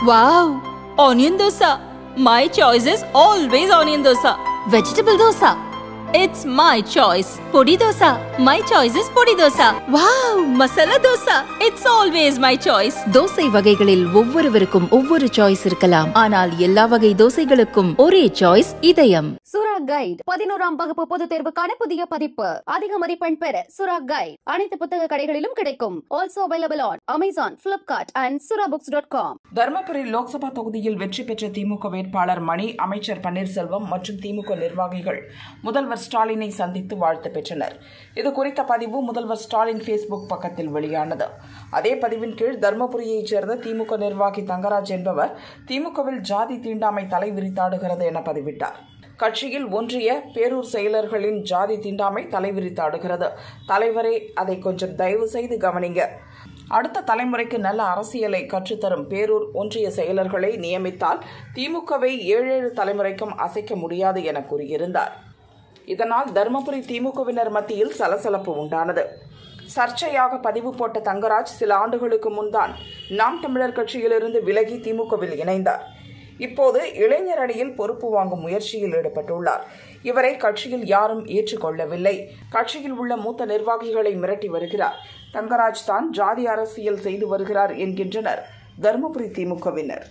Wow! Onion dosa! My choice is always onion dosa. Vegetable dosa. It's my choice. Podi dosa. My choice is podi dosa. Wow! Masala dosa. It's always my choice. Dosa வகைகளில் ஒவ்வொருவருக்கும் ஒவ்வொரு choice இருக்கலாம் ஆனால் எல்லா வகை தோசைகளுக்கும் ஒரே choice இதயம் சுரா கைட் பதினோராம் வகுப்பு பொதுத் தேர்வுக்கான புதிய பதிப்பு. அதிக மதிப்பெண் பெற சுரா கைட் அனைத்து புத்தக கடைகளிலும் கிடைக்கும். Also available on Amazon Flipkart and Sura books dot com Dharmapuri Lok Sabha தொகுதியில் வெற்றி பெற்ற திமுக வேட்பாளர் மணி அமைச்சர் பன்னீர்செல்வம் மற்றும் திமுக நிர்வாகிகள் முதல்வர் ஸ்டாலினை சந்தித்து வாழ்த்து பெற்றனர். இது குறித்த பதிவு முதல்வர் ஸ்டாலின் ஃபேஸ்புக் பக்கத்தில் வெளியானது. அதே பதிவின் கீழ் தருமபுரியைச் சேர்ந்த திமுக நிர்வாகி தங்கராஜ் என்பவர் திமுகவில் ஜாதி தீண்டாமை தலை விரித்தாடுகிறது என பதிவிட்டார். கட்சியில் ஒன்றிய பேரூர் செயலர்களின் ஜாதி தீண்டாமை தலைவிரித்தாடுகிறது தலைவரே அதை கொஞ்சம் தயவு செய்து கவனிங்க. அடுத்த தலைமுறைக்கு நல்ல அரசியலை கற்றுத்தரும் பேரூர் ஒன்றிய செயலர்களை நியமித்தால் திமுகவை ஏழேழு தலைமுறைக்கும் அசைக்க முடியாது என கூறியிருந்தார். இதனால் தருமபுரி திமுகவினர் மத்தியில் சலசலப்பு உண்டானது. சர்ச்சையாக பதிவு போட்ட தங்கராஜ் சில ஆண்டுகளுக்கு முன்தான் நாம் தமிழர் கட்சியிலிருந்து விலகி திமுகவில் இணைந்தார். இப்போது இளைஞர் அணியில் பொறுப்பு வாங்கும் முயற்சியில் ஈடுபட்டுள்ளார். இவரை கட்சியில் யாரும் ஏற்றுக்கொள்ளவில்லை. கட்சியில் உள்ள மூத்த நிர்வாகிகளை மிரட்டி வருகிறார். தங்கராஜ் தான் ஜாதி அரசியல் செய்து வருகிறார் என்கின்றனர். தருமபுரி திமுகவினர்.